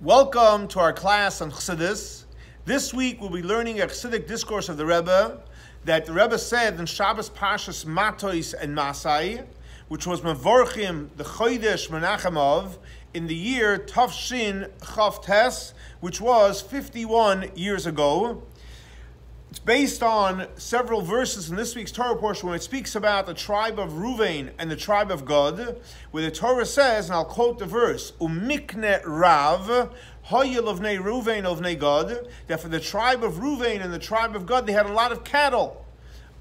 Welcome to our class on Chassidus. This week we'll be learning a Chassidic discourse of the Rebbe that the Rebbe said in Shabbos Pashas Matois and Masai, which was Mavorchim the Chodesh Menachem Av in the year Tafshin Chav Tes, which was 51 years ago. It's based on several verses in this week's Torah portion when it speaks about the tribe of Ruvain and the tribe of Gad, where the Torah says, and I'll quote the verse, Umikne Rav, Hoyel of Ne Ruvain of Ne Gad, that for the tribe of Ruvain and the tribe of Gad, they had a lot of cattle.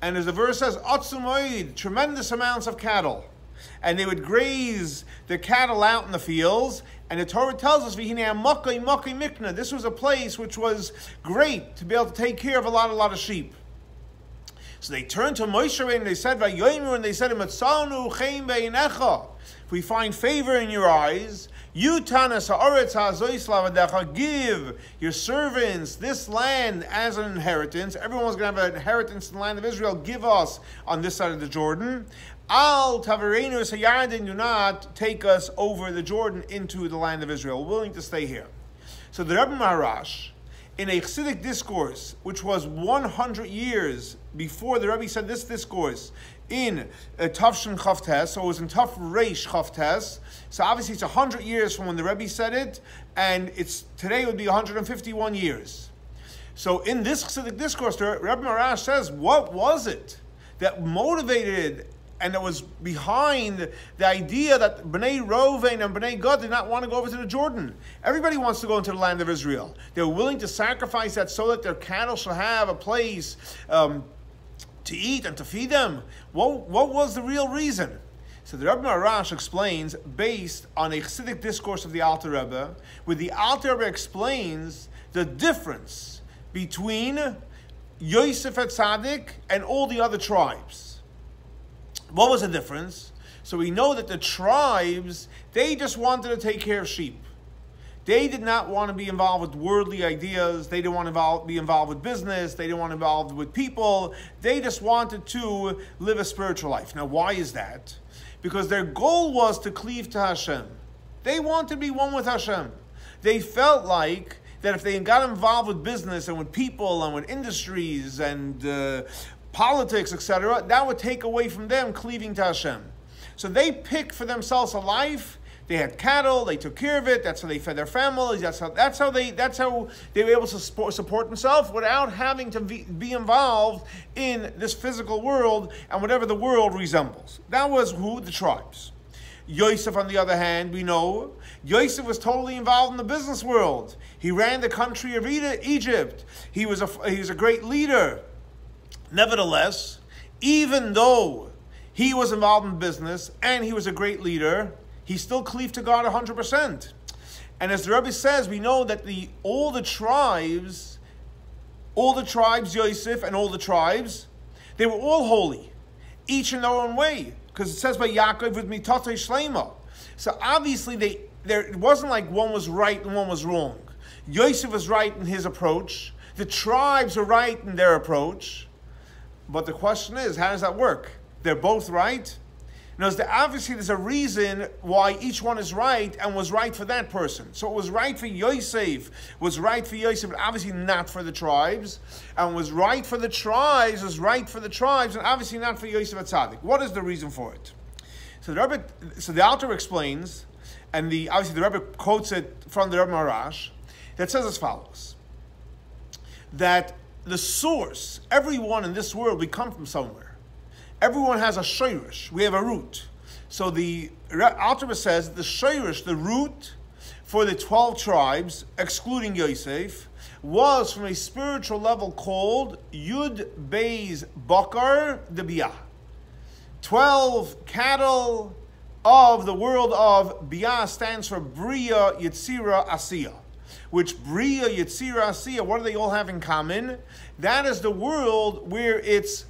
And as the verse says, Atsumoid, tremendous amounts of cattle and they would graze the cattle out in the fields. And the Torah tells us. This was a place which was great to be able to take care of a lot, a lot of sheep. So they turned to Moshe and they said, and they said, If we find favor in your eyes, you give your servants this land as an inheritance. Everyone's going to have an inheritance in the land of Israel. Give us on this side of the Jordan. Al Tavarenu Sayardin, do not take us over the Jordan into the land of Israel. We're willing to stay here. So the Rebbe Maharash, in a Chassidic discourse, which was 100 years before the Rebbe said this discourse in uh, Tafshin Chavtes, so it was in Taf Reish Chavtes. So obviously it's 100 years from when the Rebbe said it, and it's today would be 151 years. So in this Chassidic discourse, the Rebbe Maharash says, what was it that motivated and it was behind the idea that Bnei Rovain and Bnei Gad did not want to go over to the Jordan. Everybody wants to go into the land of Israel. They're willing to sacrifice that so that their cattle shall have a place um, to eat and to feed them. What, what was the real reason? So the Rebbe Maharash explains, based on a Chassidic discourse of the Alter Rebbe, where the Alter Rebbe explains the difference between Yosef at Tzaddik and all the other tribes. What was the difference? So we know that the tribes, they just wanted to take care of sheep. They did not want to be involved with worldly ideas. They didn't want to be involved with business. They didn't want to be involved with people. They just wanted to live a spiritual life. Now, why is that? Because their goal was to cleave to Hashem. They wanted to be one with Hashem. They felt like that if they got involved with business and with people and with industries and uh, politics, etc., that would take away from them cleaving to Hashem. So they picked for themselves a life. They had cattle. They took care of it. That's how they fed their families. That's how. That's how they. That's how they were able to support, support themselves without having to be, be involved in this physical world and whatever the world resembles. That was who the tribes. Yosef, on the other hand, we know Yosef was totally involved in the business world. He ran the country of Egypt. He was a he was a great leader. Nevertheless, even though he was involved in business and he was a great leader, he still cleaved to God 100%. And as the Rebbe says, we know that the all the tribes, all the tribes, Yosef and all the tribes, they were all holy, each in their own way. Because it says by Yaakov with mitate shlema. So obviously they there it wasn't like one was right and one was wrong. Yosef was right in his approach. The tribes were right in their approach. But the question is, how does that work? They're both right. Now, obviously there's a reason why each one is right and was right for that person. So it was right for Yosef, was right for Yosef, but obviously not for the tribes. And was right for the tribes, was right for the tribes, and obviously not for Yosef Atzadik. What is the reason for it? So the Rebbe, so the author explains, and the obviously the Rebbe quotes it from the Rebbe Maharash, that says as follows: that the source, everyone in this world, we come from somewhere. Everyone has a shirish. We have a root. So the Alter says the shirish, the root for the 12 tribes, excluding Yosef, was from a spiritual level called Yud Beis Bakar Debiyah. 12 cattle of the world of Biyah stands for Bria Yitzira Asiya which Bria, Yetzira, Asiya, what do they all have in common? That is the world where it's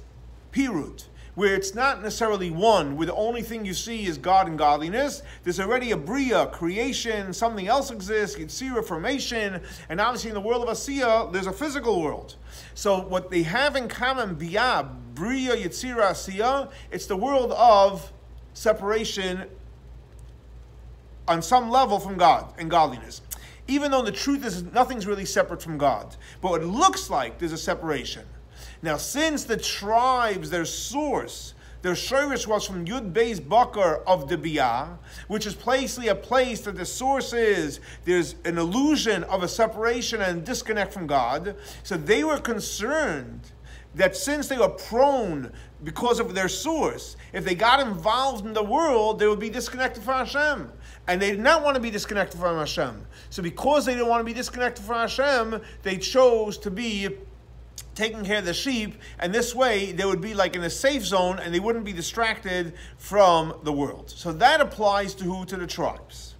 Pirut, where it's not necessarily one, where the only thing you see is God and godliness. There's already a Bria, creation, something else exists, Yetzira, formation, and obviously in the world of Asiya, there's a physical world. So what they have in common, Bia, Bria, Yetzira, Asiya, it's the world of separation on some level from God and godliness. Even though the truth is nothing's really separate from God. But it looks like there's a separation. Now, since the tribes, their source, their service was from Yud Beis Bakar of the Biyah, which is plainly a place that the source is. There's an illusion of a separation and disconnect from God. So they were concerned that since they were prone because of their source, if they got involved in the world, they would be disconnected from Hashem. And they did not want to be disconnected from Hashem. So because they didn't want to be disconnected from Hashem, they chose to be taking care of the sheep, and this way they would be like in a safe zone and they wouldn't be distracted from the world. So that applies to who? To the tribes.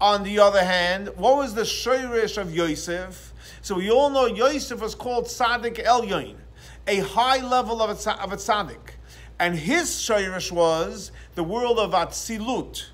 On the other hand, what was the shirish of Yosef? So we all know Yosef was called Tzaddik Elyon, a high level of a, tzaddik. And his shirish was the world of Atzilut.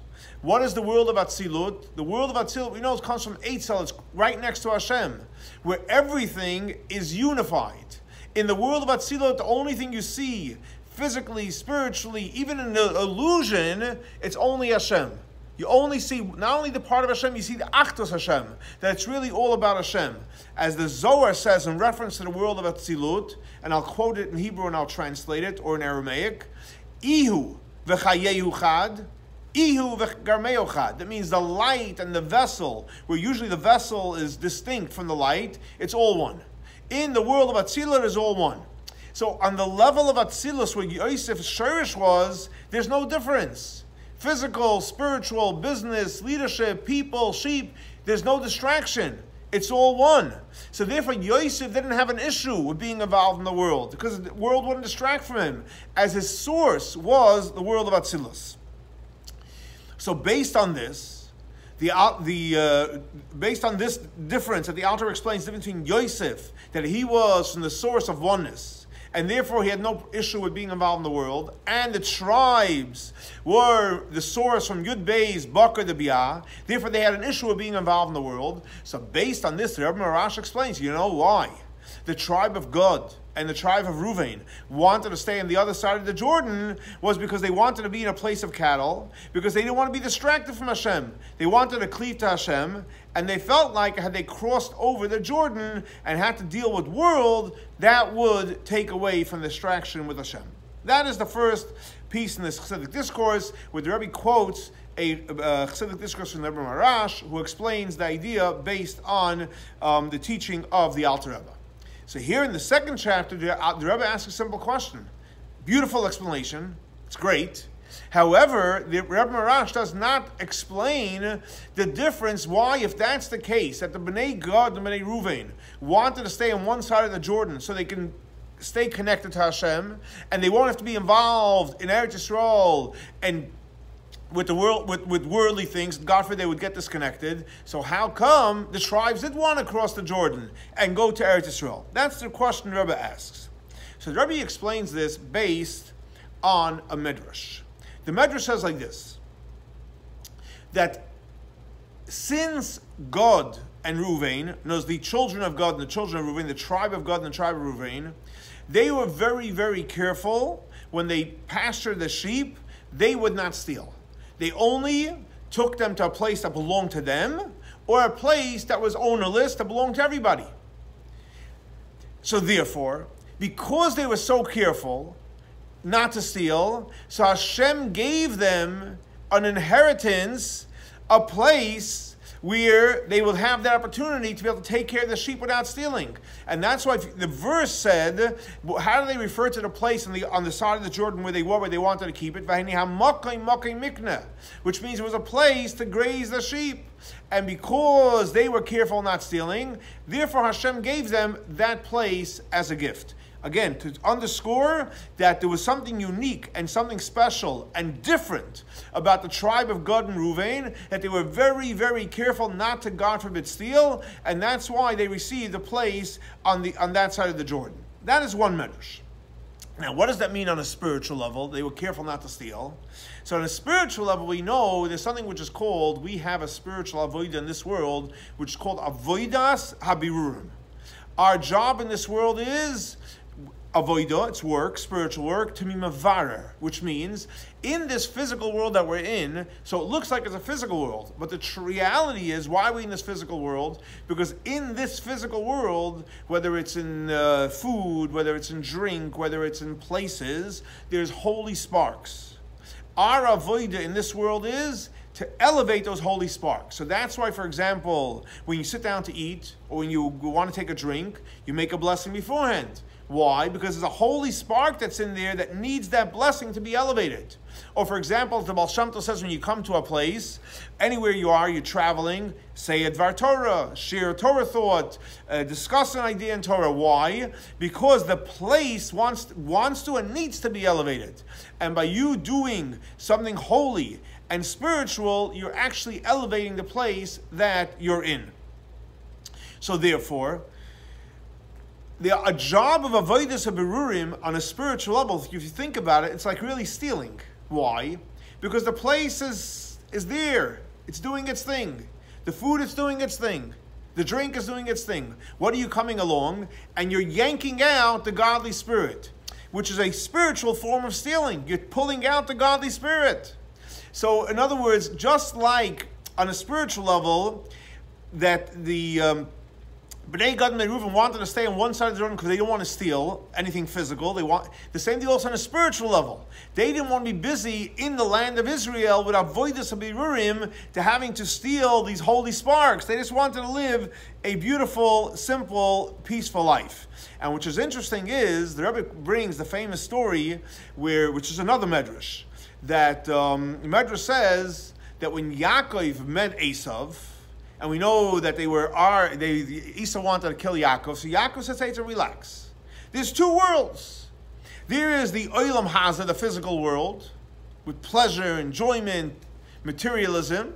What is the world of Atzilut? The world of Atzilut, we know it comes from Eitzel, it's right next to Hashem, where everything is unified. In the world of Atzilot, the only thing you see physically, spiritually, even in the illusion, it's only Hashem. You only see not only the part of Hashem, you see the Achdus Hashem, that it's really all about Hashem. As the Zohar says in reference to the world of Atzilut, and I'll quote it in Hebrew and I'll translate it, or in Aramaic, Ihu v'chayehu chad, Ihu v'garmeo chad. That means the light and the vessel, where usually the vessel is distinct from the light, it's all one in the world of Atzilus is all one. So on the level of Atzilus, where Yosef's Shirish was, there's no difference. Physical, spiritual, business, leadership, people, sheep, there's no distraction. It's all one. So therefore, Yosef didn't have an issue with being involved in the world because the world wouldn't distract from him, as his source was the world of Atzilus. So based on this, the, the, uh, based on this difference that the author explains the difference between Yosef, that he was from the source of oneness, and therefore he had no issue with being involved in the world, and the tribes were the source from Yud Beis, Bakar the Biyah, therefore they had an issue with being involved in the world. So based on this, the Rebbe Maharash explains, you know why? The tribe of Gad, and the tribe of Ruvain wanted to stay on the other side of the Jordan was because they wanted to be in a place of cattle, because they didn't want to be distracted from Hashem. They wanted to cleave to Hashem, and they felt like had they crossed over the Jordan and had to deal with world, that would take away from the distraction with Hashem. That is the first piece in this Chassidic discourse, where the Rebbe quotes a uh, Chassidic discourse from the Rebbe Maharash, who explains the idea based on um, the teaching of the Alter Rebbe. So here in the second chapter, uh, the Rebbe asks a simple question. Beautiful explanation. It's great. However, the Rebbe Maharash does not explain the difference why, if that's the case, that the Bnei Gad the Bnei Ruvain wanted to stay on one side of the Jordan so they can stay connected to Hashem, and they won't have to be involved in Eretz Yisrael and with the world with, with worldly things, Gad forbid they would get disconnected. So how come the tribes did want to cross the Jordan and go to Eretz Israel? That's the question the Rebbe asks. So the Rebbe explains this based on a midrash. The midrash says like this: that since Gad and Ruvain, knows the children of Gad and the children of Ruvain, the tribe of God and the tribe of Ruvain, they were very, very careful when they pastured the sheep. They would not steal. They only took them to a place that belonged to them or a place that was ownerless that belonged to everybody. So therefore, because they were so careful not to steal, so Hashem gave them an inheritance, a place where they will have the opportunity to be able to take care of the sheep without stealing. And that's why the verse said, how do they refer to the place on the, on the side of the Jordan where they were, where they wanted to keep it? Which means it was a place to graze the sheep. And because they were careful not stealing, therefore Hashem gave them that place as a gift. Again, to underscore that there was something unique and something special and different about the tribe of Gad and Ruvain, that they were very, very careful not to, God forbid, steal, and that's why they received a place on, the, on that side of the Jordan. That is one medrash. Now, what does that mean on a spiritual level? They were careful not to steal. So, on a spiritual level, we know there's something which is called, we have a spiritual avodah in this world, which is called avoidas habirurim. Our job in this world is avoida, it's work, spiritual work, to be mavarer, which means in this physical world that we're in, so it looks like it's a physical world, but the tr- reality is why are we in this physical world? Because in this physical world, whether it's in uh, food, whether it's in drink, whether it's in places, there's holy sparks. Our avoida in this world is to elevate those holy sparks. So that's why, for example, when you sit down to eat or when you want to take a drink, you make a blessing beforehand. Why? Because there's a holy spark that's in there that needs that blessing to be elevated. Or, for example, the Baal Shem says, when you come to a place, anywhere you are, you're traveling, say a Dvar Torah, share a Torah thought, uh, discuss an idea in Torah. Why? Because the place wants, wants to and needs to be elevated. And by you doing something holy and spiritual, you're actually elevating the place that you're in. So, therefore, the, a job of avoidus berurim on a spiritual level, if you think about it, it's like really stealing. Why? Because the place is, is there. It's doing its thing. The food is doing its thing. The drink is doing its thing. What are you coming along? And you're yanking out the godly spirit, which is a spiritual form of stealing. You're pulling out the godly spirit. So, in other words, just like on a spiritual level, that the um, Bnei Gad and Reuven wanted to stay on one side of the Jordan because they didn't want to steal anything physical. They want the same thing also on a spiritual level. They didn't want to be busy in the land of Israel with avoidus of Berurim to having to steal these holy sparks. They just wanted to live a beautiful, simple, peaceful life. And which is interesting is the Rebbe brings the famous story where, which is another medrash, that um, medrash says that when Yaakov met Esav, and we know that they were are they Esau wanted to kill Yaakov, so Yaakov says, "Hey, to relax." There's two worlds. There is the Olam Haza, the physical world, with pleasure, enjoyment, materialism,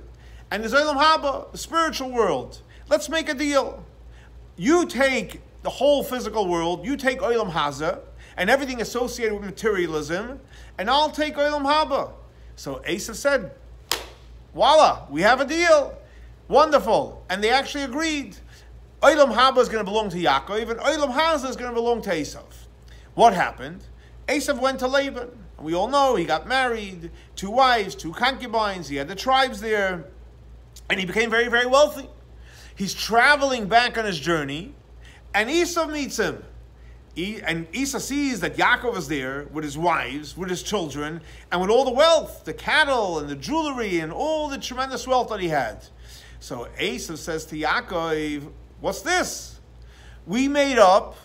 and there's Olam Haba, the spiritual world. Let's make a deal. You take the whole physical world, you take Olam Haza, and everything associated with materialism, and I'll take Olam Haba. So Asa said, Voila, we have a deal. Wonderful. And they actually agreed. Olam Haba is going to belong to Yaakov, and Olam Haza is going to belong to Esav. What happened? Esav went to Laban. We all know he got married, two wives, two concubines, he had the tribes there, and he became very, very wealthy. He's traveling back on his journey, and Esav meets him. He, and Esau sees that Yaakov is there with his wives, with his children, and with all the wealth, the cattle and the jewelry and all the tremendous wealth that he had. So Esav says to Yaakov, What's this? We made up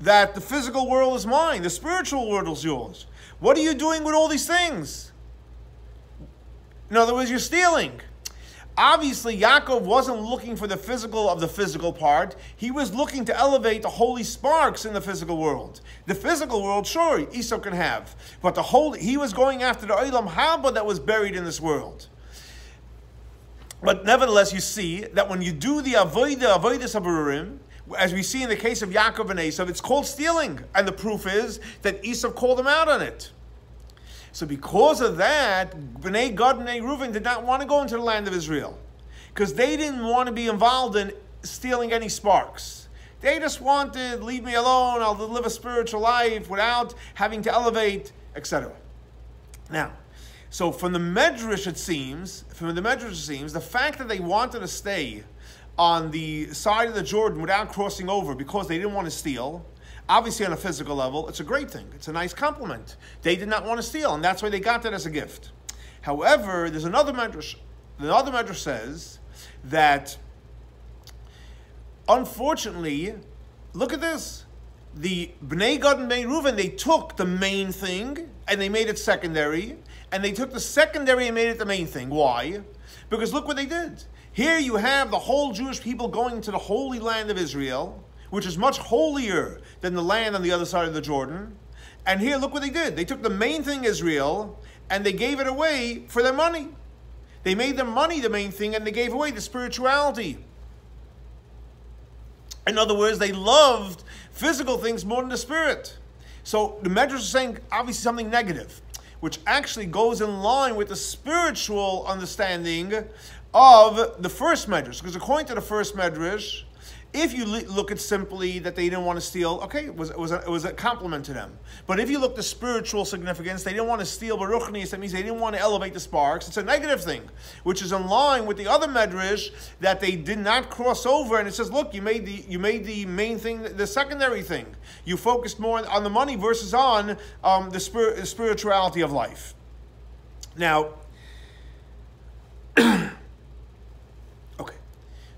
that the physical world is mine, the spiritual world is yours. What are you doing with all these things? In other words, you're stealing. Obviously, Yaakov wasn't looking for the physical of the physical part. He was looking to elevate the holy sparks in the physical world. The physical world, sure, Esau can have. But the holy, he was going after the Olam Haba that was buried in this world. But nevertheless, you see that when you do the avoida avoida saburim, as we see in the case of Yaakov and Esav, it's called stealing, and the proof is that Esav called him out on it. So because of that, Bnei Gad and Reuven did not want to go into the land of Israel because they didn't want to be involved in stealing any sparks. They just wanted, leave me alone, I'll live a spiritual life without having to elevate, etc. Now, so from the Medrash, it seems, from the Medrash, it seems, the fact that they wanted to stay on the side of the Jordan without crossing over because they didn't want to steal, obviously on a physical level, it's a great thing. It's a nice compliment. They did not want to steal, and that's why they got that as a gift. However, there's another Medrash. Another Medrash says that, unfortunately, look at this. The Bnei Gad and Bnei Reuven, they took the main thing and they made it secondary, and they took the secondary and made it the main thing. Why? Because look what they did. Here you have the whole Jewish people going to the holy land of Israel, which is much holier than the land on the other side of the Jordan. And here, look what they did. They took the main thing, Israel, and they gave it away for their money. They made their money the main thing, and they gave away the spirituality. In other words, they loved physical things more than the spirit. So the Medrash is saying obviously something negative which actually goes in line with the spiritual understanding of the first medrash. Because according to the first medrash, If you look at simply that they didn't want to steal, okay, it was, it was, a, it was a compliment to them. But if you look the spiritual significance, they didn't want to steal Baruchnis, that means they didn't want to elevate the sparks. It's a negative thing, which is in line with the other medrash that they did not cross over. And it says, look, you made the you made the main thing, the secondary thing. You focused more on the money versus on um, the, the spirituality of life. Now,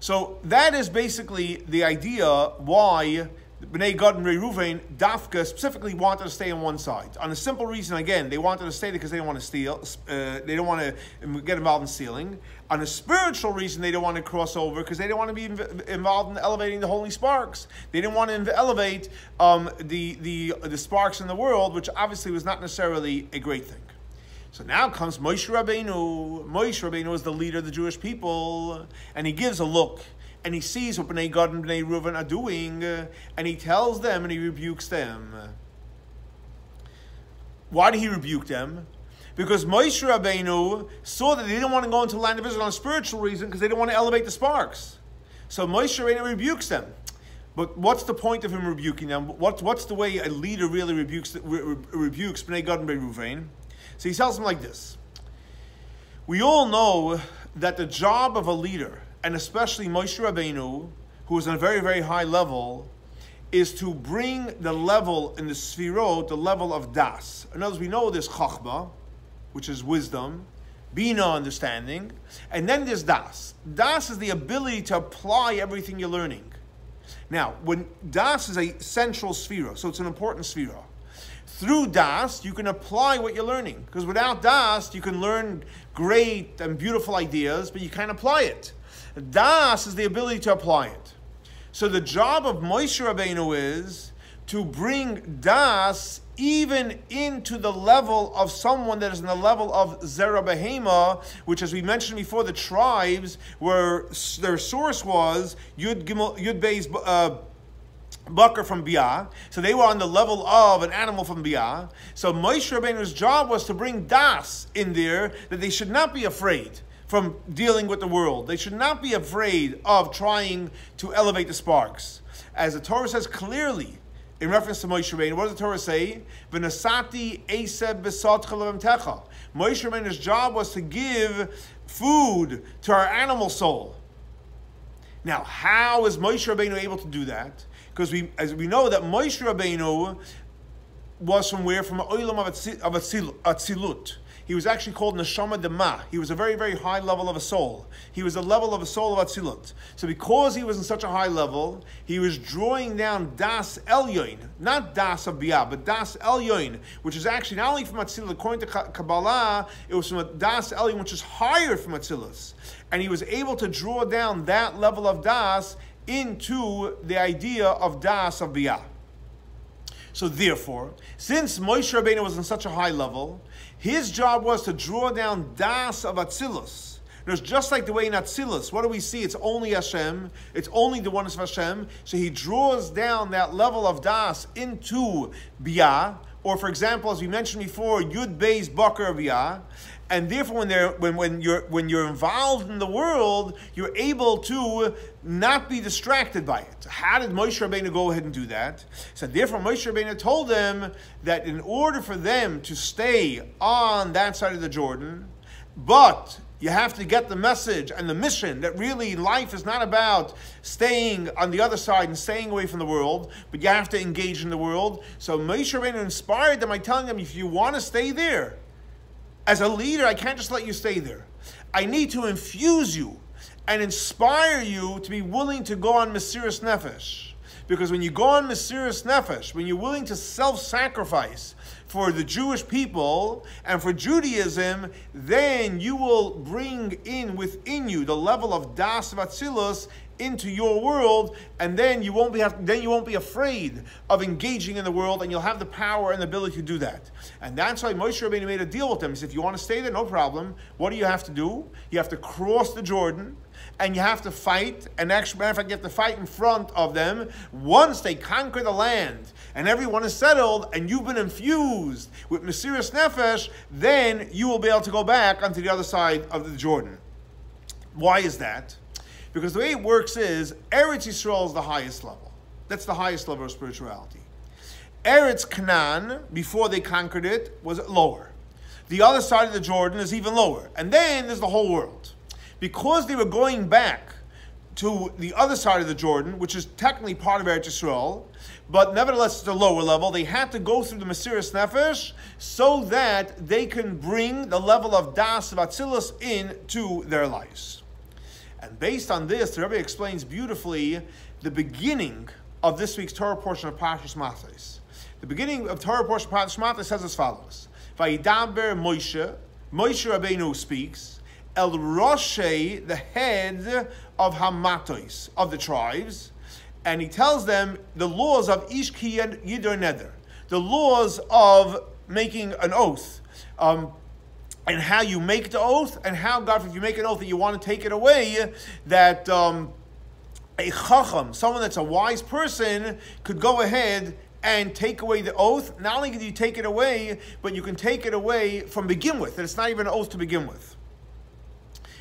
So that is basically the idea why Bnei Gad and Reuven, Dafka specifically wanted to stay on one side. On a simple reason, again, they wanted to stay because they didn't want to steal. Uh, they don't want to get involved in stealing. On a spiritual reason, they don't want to cross over because they didn't want to be involved in elevating the holy sparks. They didn't want to elevate um, the, the, the sparks in the world, which obviously was not necessarily a great thing. So now comes Moshe Rabbeinu. Moshe Rabbeinu is the leader of the Jewish people, and he gives a look, and he sees what Bnei Gad and Bnei Reuven are doing, uh, and he tells them and he rebukes them. Why did he rebuke them? Because Moshe Rabbeinu saw that they didn't want to go into the land of Israel on a spiritual reason because they didn't want to elevate the sparks. So Moshe Rabbeinu rebukes them. But what's the point of him rebuking them? What, what's the way a leader really rebukes, re, rebukes Bnei Gad and Bnei Reuven? So he tells them like this We all know that the job of a leader, and especially Moshe Rabbeinu, who is on a very, very high level, is to bring the level in the Sfirot, the level of Das. In other words, we know there's Chachma, which is wisdom, Bina, understanding, and then there's Das. Das is the ability to apply everything you're learning. Now, when Das is a central Sfira, so it's an important Sfira through Das, you can apply what you're learning. Because without Das, you can learn great and beautiful ideas, but you can't apply it. Das is the ability to apply it. So the job of Moshe Rabbeinu is to bring Das even into the level of someone that is in the level of Zerah which, as we mentioned before, the tribes where their source was Yud Gimel Yud Beis. Uh, Bucker from Bia. So they were on the level of an animal from Bia. So Moshe Rabbeinu's job was to bring Das in there, that they should not be afraid from dealing with the world. They should not be afraid of trying to elevate the sparks. As the Torah says clearly, in reference to Moshe Rabbeinu, what does the Torah say? V'nasati eseb techa. Moshe Rabbeinu's job was to give food to our animal soul. Now, how is Moshe Rabbeinu able to do that? Because we, as we know that Moshe Rabbeinu was from where? From Olam of Atzilut. He was actually called Neshama Dema. He was a very, very high level of a soul. He was a level of a soul of Atzilut. So because he was in such a high level, he was drawing down Das Elyon, not Das of Bia, but Das Elyon, which is actually not only from Atzilut, according to Kabbalah, it was from Das Elyon, which is higher from Atzilus. And he was able to draw down that level of Das into the idea of Das of Biyah. So therefore, since Moshe Rabbeinu was on such a high level, his job was to draw down Das of Atzilus. There's just like the way in Atzilus, what do we see? It's only Hashem. It's only the oneness of Hashem. So he draws down that level of Das into Biyah, or for example, as we mentioned before, Yud Beis Bakar Biyah and therefore when they're when, when you're when you're involved in the world, you're able to not be distracted by it. How did Moshe Rabbeinu go ahead and do that? So therefore Moshe Rabbeinu told them that in order for them to stay on that side of the Jordan, but you have to get the message and the mission that really life is not about staying on the other side and staying away from the world, but you have to engage in the world. So Moshe Rabbeinu inspired them by telling them, if you want to stay there, as a leader, I can't just let you stay there. I need to infuse you and inspire you to be willing to go on Mesiris Nefesh. Because when you go on Mesiris Nefesh, when you're willing to self sacrifice for the Jewish people and for Judaism, then you will bring in within you the level of Das Vatzilus into your world, and then you won't be have, then you won't be afraid of engaging in the world, and you'll have the power and the ability to do that. And that's why Moshe Rabbeinu made a deal with them. He said, "If you want to stay there, no problem. What do you have to do? You have to cross the Jordan." And you have to fight, and actually, matter of fact, you have to fight in front of them. Once they conquer the land and everyone is settled, and you've been infused with Mesiris Nefesh, then you will be able to go back onto the other side of the Jordan. Why is that? Because the way it works is Eretz Yisrael is the highest level. That's the highest level of spirituality. Eretz Canaan, before they conquered it, was lower. The other side of the Jordan is even lower. And then there's the whole world. Because they were going back to the other side of the Jordan, which is technically part of Eretz Yisrael, but nevertheless it's a lower level. They had to go through the Mesiris Nefesh so that they can bring the level of Das of Atzilus into their lives. And based on this, the Rebbe explains beautifully the beginning of this week's Torah portion of Parshas Matos. The beginning of Torah portion of Parshas says as follows: Vayidaber Moshe, Moshe Rabbeinu speaks, El Roshe, the head of Hamatos, of the tribes, and he tells them the laws of Ishki and Yidor Neder, the laws of making an oath. Um, and how you make the oath, and how, God, if you make an oath that you want to take it away, that um, a chacham, someone that's a wise person, could go ahead and take away the oath. Not only can you take it away, but you can take it away from begin with. That it's not even an oath to begin with.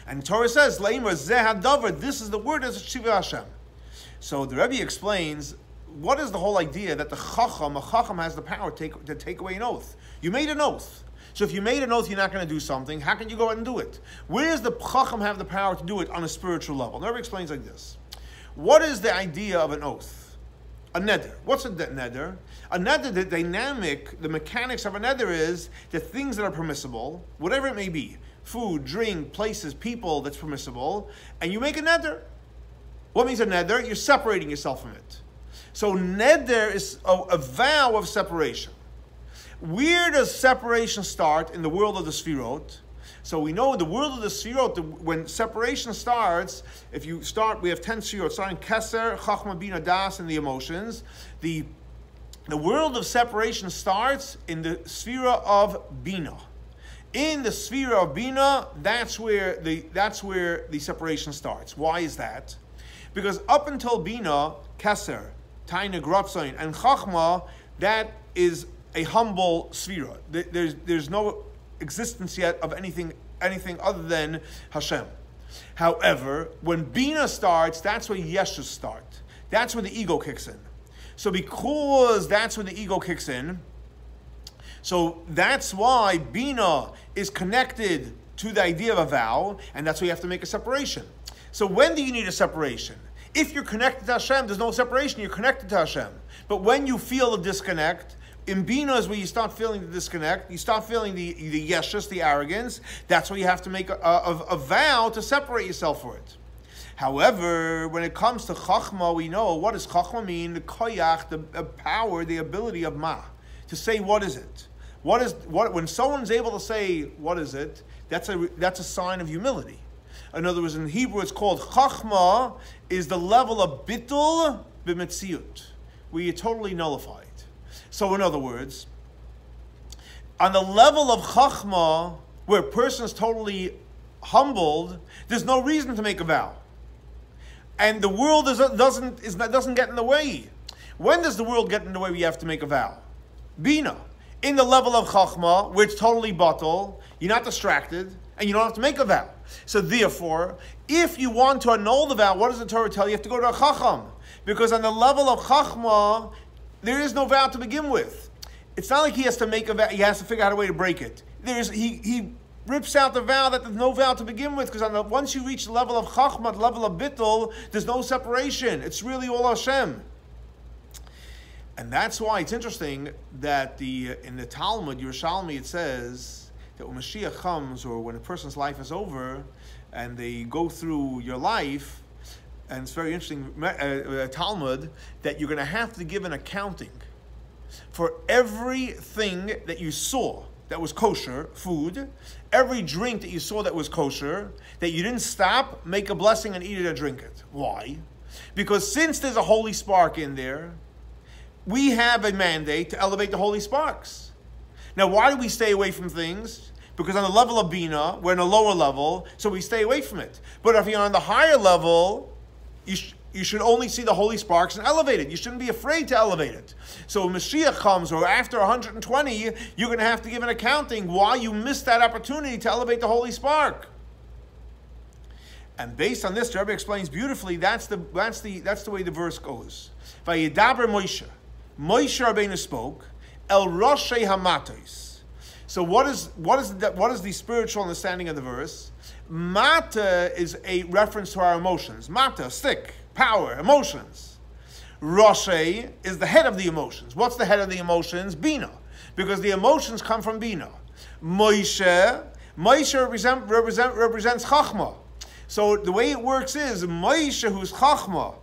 And Torah says, "Leimer zehadavar." This is the word as Shiva Hashem. So the Rebbe explains what is the whole idea that the chacham, a chacham has the power to take, to take away an oath. You made an oath. So if you made an oath you're not going to do something, how can you go ahead and do it? Where does the chacham have the power to do it on a spiritual level? Rebbe explains like this. What is the idea of an oath? A neder. What's a neder? A neder, the dynamic, the mechanics of a neder is the things that are permissible, whatever it may be, food, drink, places, people that's permissible, and you make a neder. What means a neder? You're separating yourself from it. So neder is a, a vow of separation. Where does separation start in the world of the Sfirot? So we know in the world of the Sfirot, when separation starts, if you start, we have 10 Sfirot, starting Keser, Chachma, Bina, Das, and the emotions. The, the world of separation starts in the sphere of Bina. In the sphere of Bina, that's where the, that's where the separation starts. Why is that? Because up until Bina, Keser, Taina Grotzain, and Chachma, that is a humble sphera. There's, there's no existence yet of anything, anything other than Hashem. However, when Bina starts, that's where Yeshus start. That's where the ego kicks in. So because that's when the ego kicks in, so that's why Bina is connected to the idea of a vow, and that's why you have to make a separation. So when do you need a separation? If you're connected to Hashem, there's no separation, you're connected to Hashem. But when you feel a disconnect, in Bina is where you start feeling the disconnect, you start feeling the, the yeshus, the arrogance. That's where you have to make a, a, a vow to separate yourself for it. However, when it comes to chachma, we know what does chachma mean? The koyach, the, the power, the ability of ma, to say what is it. What is what? When someone's able to say what is it, that's a that's a sign of humility. In other words, in Hebrew, it's called chachma, is the level of bittul b'metziut, where you're totally nullified. So, in other words, on the level of chachma, where a person is totally humbled, there's no reason to make a vow. And the world is, doesn't, is, doesn't get in the way. When does the world get in the way we have to make a vow? Bina. In the level of chachma, where it's totally bottle, you're not distracted, and you don't have to make a vow. So therefore, if you want to annul the vow, what does the Torah tell you? You have to go to a chacham. Because on the level of chachma, there is no vow to begin with. It's not like he has to make a vow, he has to figure out a way to break it. There's, he, he rips out the vow that there's no vow to begin with, because once you reach the level of chachma, the level of bittul, there's no separation. It's really all Hashem. And that's why it's interesting that the in the Talmud, Yerushalmi, it says that when Mashiach comes, or when a person's life is over, and they go through your life, and it's very interesting, uh, uh, Talmud, that you're going to have to give an accounting for everything that you saw that was kosher, food, every drink that you saw that was kosher, that you didn't stop, make a blessing and eat it or drink it. Why? Because since there's a holy spark in there, we have a mandate to elevate the holy sparks. Now, why do we stay away from things? Because on the level of Bina, we're in a lower level, so we stay away from it. But if you're on the higher level, you, sh- you should only see the holy sparks and elevate it. You shouldn't be afraid to elevate it. So when Mashiach comes, or after 120, you're going to have to give an accounting why you missed that opportunity to elevate the holy spark. And based on this, the Rebbe explains beautifully. That's the that's the that's the way the verse goes. Vayidaber Moshe, Moshe Rabbeinu spoke El Roshei Hamatos. So what is what is the, what is the spiritual understanding of the verse? Mata is a reference to our emotions. Mata, stick, power, emotions. Roshei is the head of the emotions. What's the head of the emotions? Bina, because the emotions come from Bina. Moshe, Moshe represent, represent, represents Chachma. So the way it works is Moshe, who's Chachma,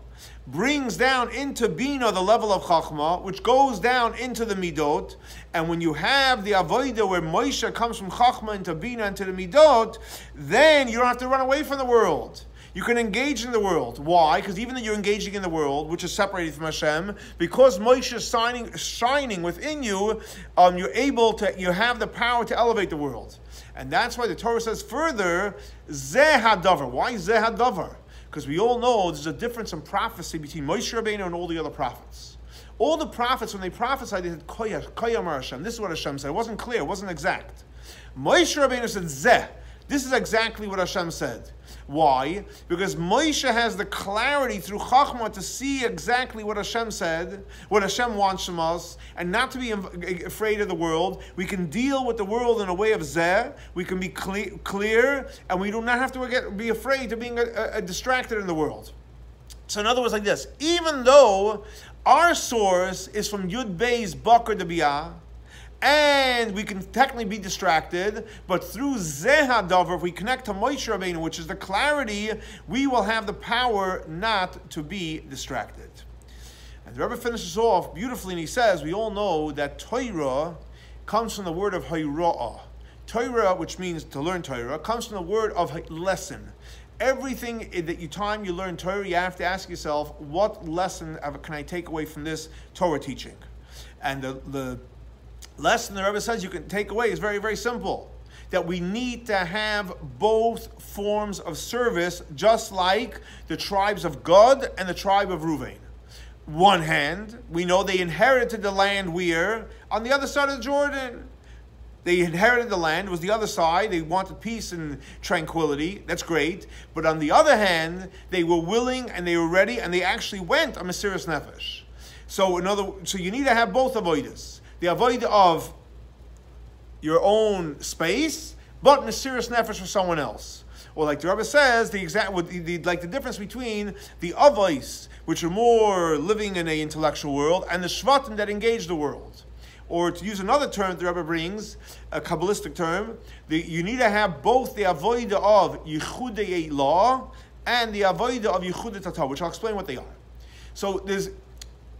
brings down into Bina the level of Chachma, which goes down into the Midot. And when you have the Avodah where Moshe comes from Chachma into Bina into the Midot, then you don't have to run away from the world. You can engage in the world. Why? Because even though you're engaging in the world, which is separated from Hashem, because Moshe is shining, shining within you, um, you're able to, you have the power to elevate the world. And that's why the Torah says further, Zehadavar. Why Zeh Hadavar? Because we all know there's a difference in prophecy between Moshe Rabbeinu and all the other prophets. All the prophets, when they prophesied, they said, Koyamar Hashem. This is what Hashem said. It wasn't clear, it wasn't exact. Moshe Rabbeinu said, Zeh. This is exactly what Hashem said. Why? Because Moshe has the clarity through Chachma to see exactly what Hashem said, what Hashem wants from us, and not to be afraid of the world. We can deal with the world in a way of zeh. We can be clear, and we do not have to get, be afraid of being a, a distracted in the world. So, in other words, like this: even though our source is from Yud Bey's Bakr Debiyah, and we can technically be distracted, but through Zehadavar, if we connect to Moshe Rabbeinu, which is the clarity, we will have the power not to be distracted. And the Rebbe finishes off beautifully, and he says, we all know that Torah comes from the word of Hayra'ah. Torah, which means to learn Torah, comes from the word of lesson. Everything that you time you learn Torah, you have to ask yourself, what lesson can I take away from this Torah teaching? And the, the lesson the Rebbe says you can take away is very, very simple. That we need to have both forms of service, just like the tribes of Gad and the tribe of Ruvain. One hand, we know they inherited the land where? On the other side of the Jordan. They inherited the land, was the other side. They wanted peace and tranquility. That's great. But on the other hand, they were willing and they were ready and they actually went on Mesiris Nefesh. So, another, so you need to have both avoiders the avoid of your own space, but Mesiris Nefesh for someone else. Or like the Rebbe says, the exact the, the, like the difference between the avos, which are more living in a intellectual world, and the shvatim that engage the world. Or to use another term the Rebbe brings, a kabbalistic term, the, you need to have both the avoida of yichudei law and the avoida of yichudei tata, which I'll explain what they are. So there's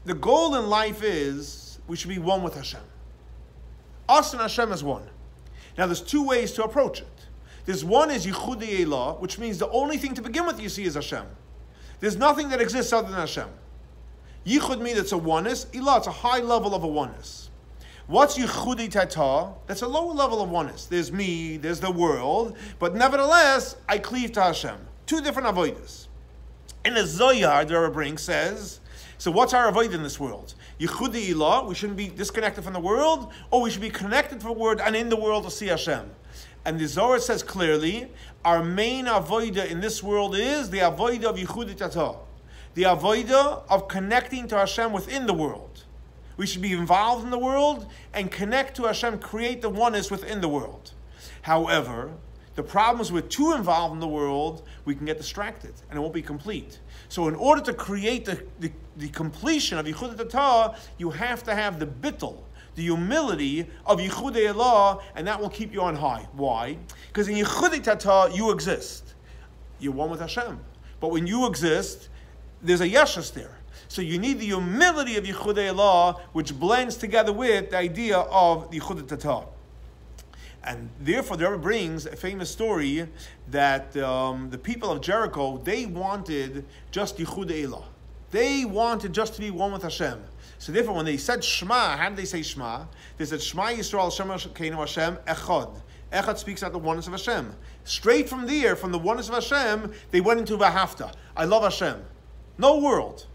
the goal in life is we should be one with Hashem. Us and Hashem is one. Now, there's two ways to approach it. There's one is Yichud Elah, which means the only thing to begin with you see is Hashem. There's nothing that exists other than Hashem. Yichud means it's a oneness. Elah, it's a high level of a oneness. What's Yichudi Tata? That's a lower level of oneness. There's me, there's the world, but nevertheless, I cleave to Hashem. Two different avodas. In the Zohar, the Rebbe brings says, so what's our avoid in this world? Yichudi ilah, we shouldn't be disconnected from the world, or we should be connected to the world and in the world to see Hashem. And the Zohar says clearly, our main avoida in this world is the avoida of Yichudi Tata. The avoida of connecting to Hashem within the world. We should be involved in the world and connect to Hashem, create the oneness within the world. However, the problem is we're too involved in the world, we can get distracted and it won't be complete. So in order to create the, the, the completion of Yichud Tatah, you have to have the bittel, the humility of Yichud Allah, and that will keep you on high. Why? Because in Yichud Tatah, you exist. You're one with Hashem. But when you exist, there's a yeshus there. So you need the humility of Yichud Allah, which blends together with the idea of the Yichud Tatah. And therefore, the Rebbe brings a famous story that um, the people of Jericho, they wanted just Yichud Elah. They wanted just to be one with Hashem. So therefore, when they said Shema, how did they say Shema? They said Shema Yisrael Hashem Keinu Hashem Echad. Echad speaks out the oneness of Hashem. Straight from there, from the oneness of Hashem, they went into Vahafta. I love Hashem. No world.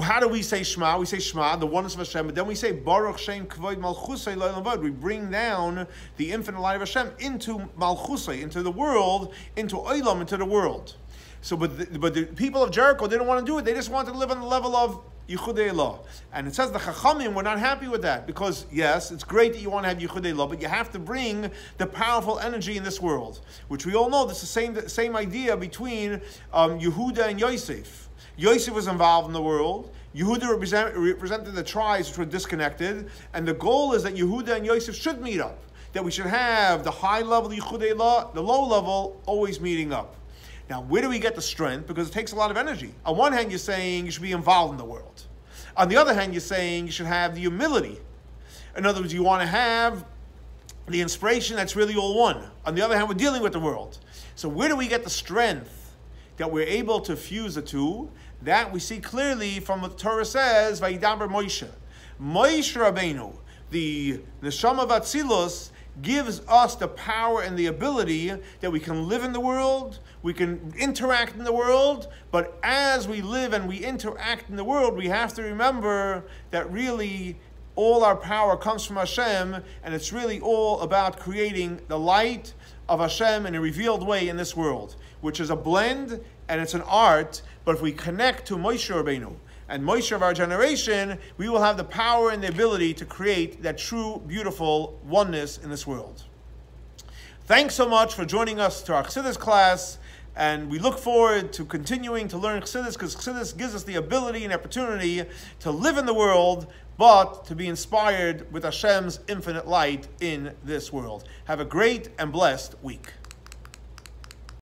How do we say Shema? We say Shema, the oneness of Hashem, but then we say Baruch Shem Kvoid Malchusay Vod. We bring down the infinite light of Hashem into Malchusay, into the world, into Olam, into the world. So, but the, but the people of Jericho didn't want to do it. They just wanted to live on the level of Yichudei Law. And it says the Chachamim were not happy with that because, yes, it's great that you want to have Yichudei Law, but you have to bring the powerful energy in this world, which we all know this is the same, same idea between um, Yehuda and Yosef. Yosef was involved in the world. Yehuda represent, represented the tribes which were disconnected, and the goal is that Yehuda and Yosef should meet up. That we should have the high level Yichudei the low level always meeting up. Now, where do we get the strength? Because it takes a lot of energy. On one hand, you're saying you should be involved in the world. On the other hand, you're saying you should have the humility. In other words, you want to have the inspiration that's really all one. On the other hand, we're dealing with the world. So, where do we get the strength that we're able to fuse the two? That we see clearly from what the Torah says, Vayidaber Moshe. Moshe Rabbeinu, the Neshama of Atzilus, gives us the power and the ability that we can live in the world, we can interact in the world, but as we live and we interact in the world, we have to remember that really all our power comes from Hashem, and it's really all about creating the light of Hashem in a revealed way in this world, which is a blend and it's an art. But if we connect to Moshe Rabbeinu and Moshe of our generation, we will have the power and the ability to create that true, beautiful oneness in this world. Thanks so much for joining us to our Chassidus class. And we look forward to continuing to learn Chassidus because Chassidus gives us the ability and opportunity to live in the world, but to be inspired with Hashem's infinite light in this world. Have a great and blessed week.